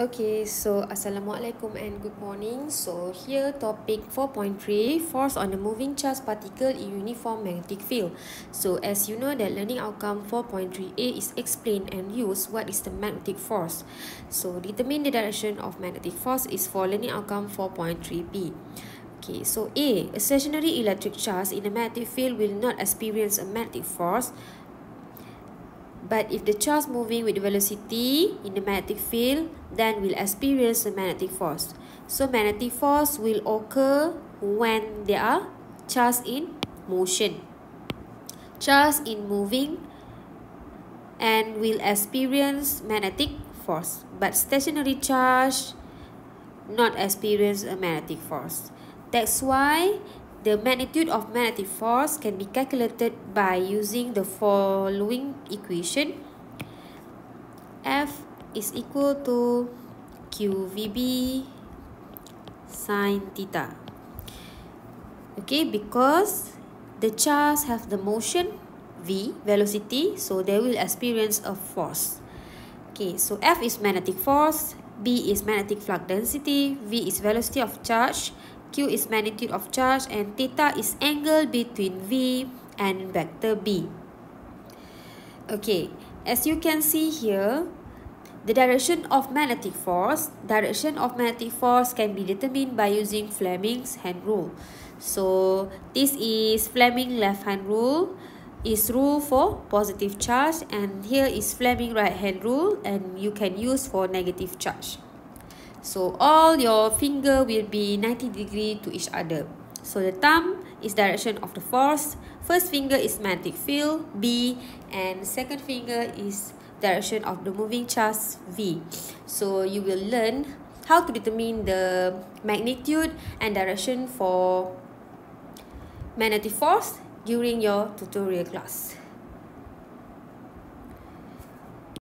Okay, so Assalamualaikum and good morning. So here topic 4.3, force on the moving charged particle in uniform magnetic field. So as you know that learning outcome 4.3a is explain and use what is the magnetic force. So determine the direction of magnetic force is for learning outcome 4.3b. Okay, so A, a stationary electric charge in a magnetic field will not experience a magnetic force But if the charge moving with velocity in the magnetic field, then will experience a magnetic force. So magnetic force will occur when there are charge in motion. Charge in moving and will experience magnetic force. But stationary charge not experience a magnetic force. That's why The magnitude of magnetic force can be calculated by using the following equation. F is equal to QVB sine theta. Okay, because the charge have the motion V, velocity, so they will experience a force. Okay, so F is magnetic force, B is magnetic flux density, V is velocity of charge, Q is magnitude of charge and theta is angle between V and vector B. Okay, as you can see here, the direction of magnetic force, direction of magnetic force can be determined by using Fleming's hand rule. So, this is Fleming left hand rule is rule for positive charge and here is Fleming right hand rule and you can use for negative charge. So all your finger will be 90 degree to each other. So the thumb is direction of the force. First finger is magnetic field B and second finger is direction of the moving charge V. So you will learn how to determine the magnitude and direction for magnetic force during your tutorial class.